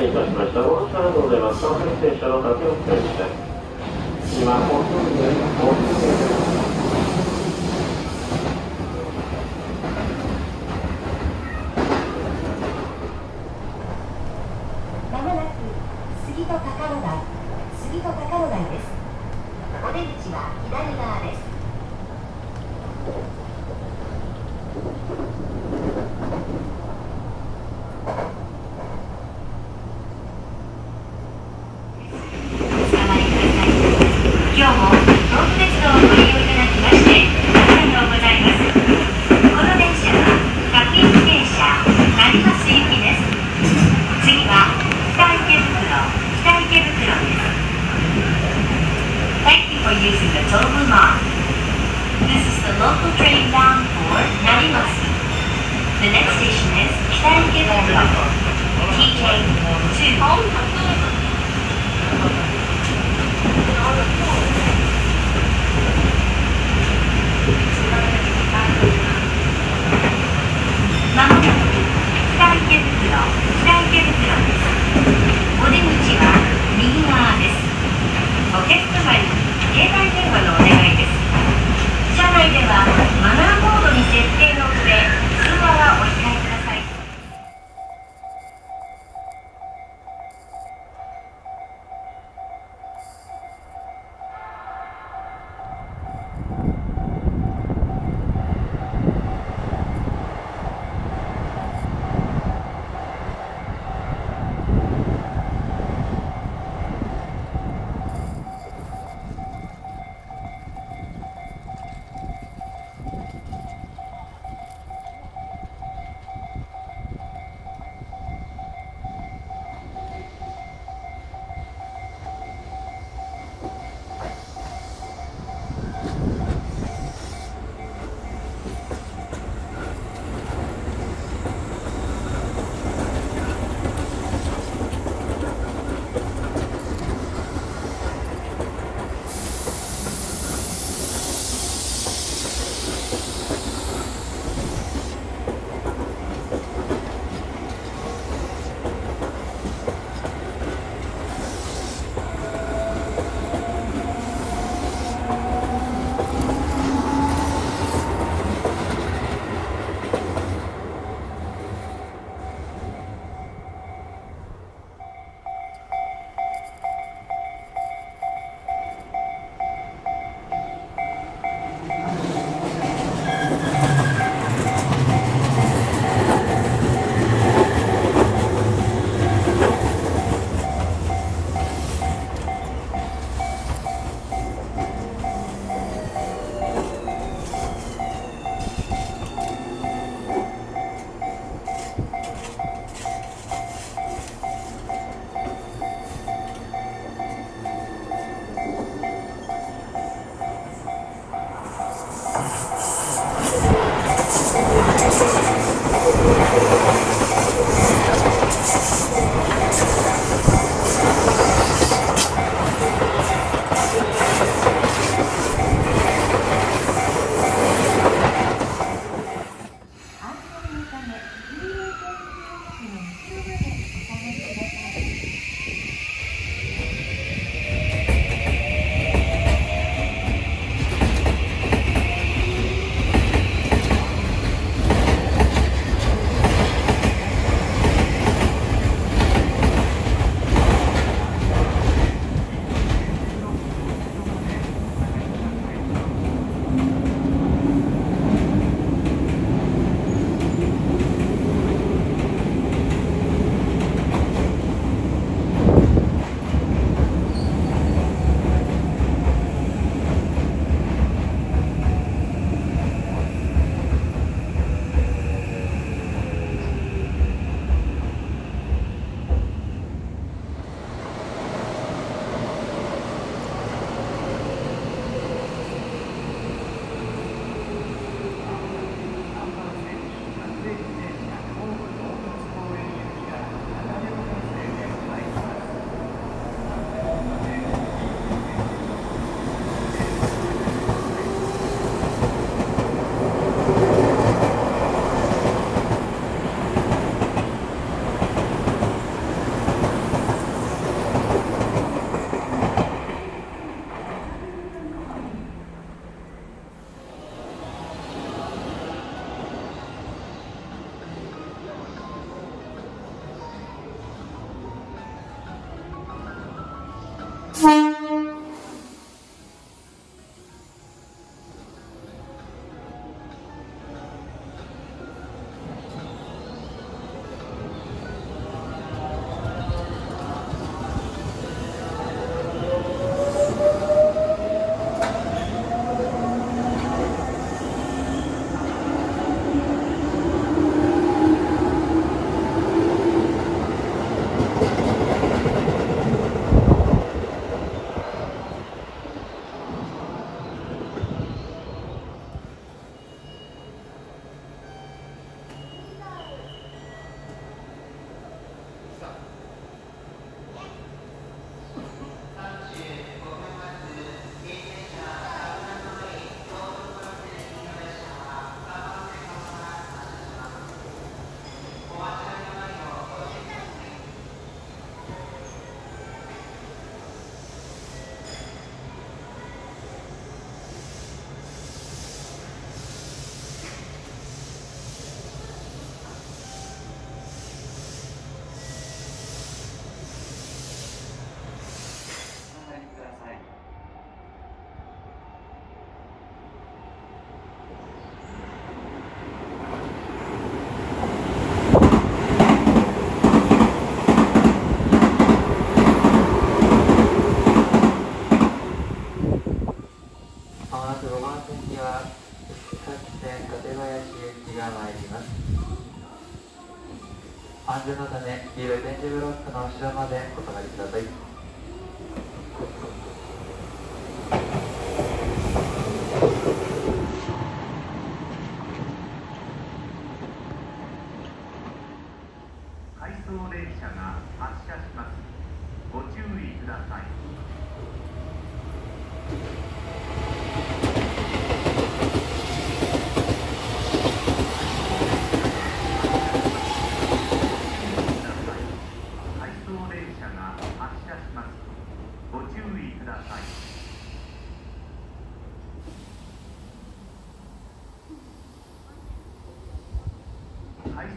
待いたしま。ございます。車の。今、本当に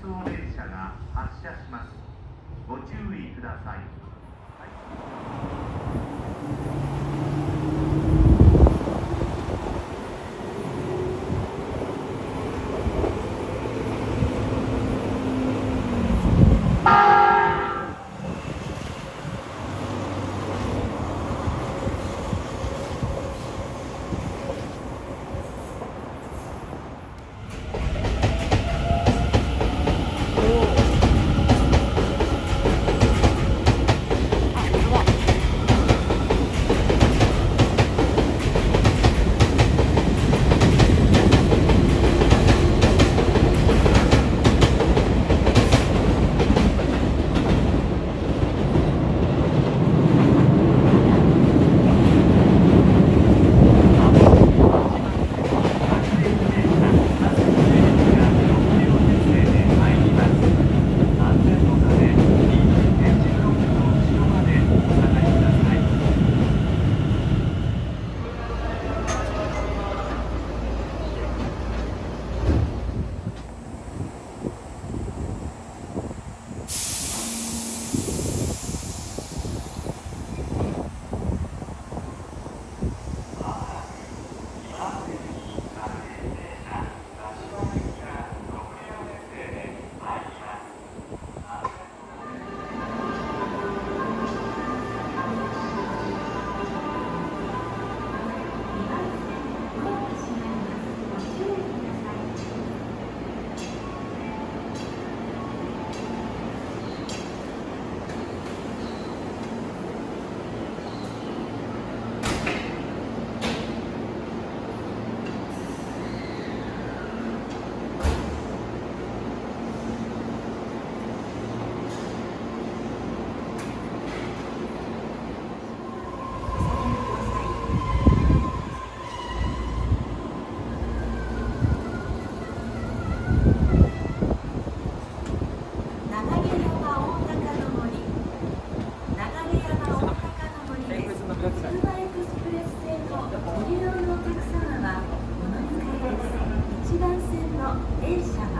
送電車が発車します。ご注意ください。Elsa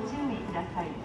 ご注意ください。